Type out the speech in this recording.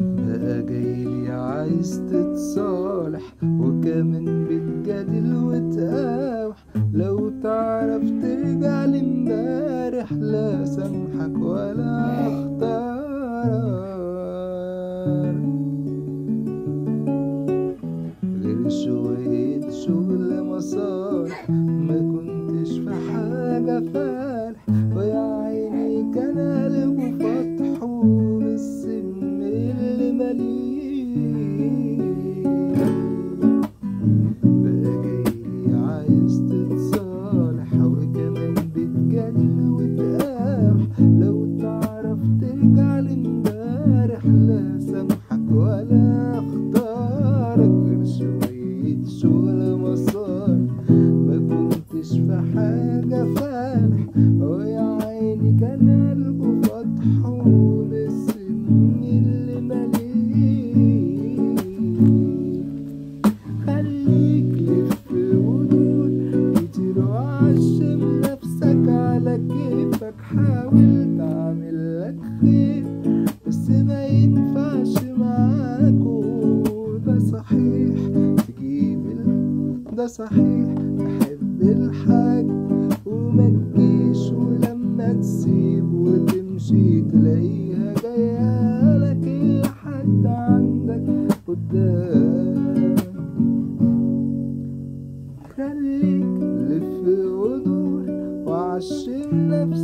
بقى جايلي عايز تتصالح وكمان بتجادل وتقاوح. لو تعرف ترجع لامبارح لا سامحك ولا اختارك غير شوية شغل مصالح شوية شغل مصالح ما كنتش في حاجة فالح ويا عيني كان قلبه فتح ولسن اللي مليء خليك لف ودور كتير وعشم نفسك على كيفك حاول تعمل لك خير بس ما ينفعش ده صحيح تحب الحاج وما تجيش ولما تسيب وتمشي تلاقيها جايالك لحد عندك قدام. خليك لف ودور وعشم نفسك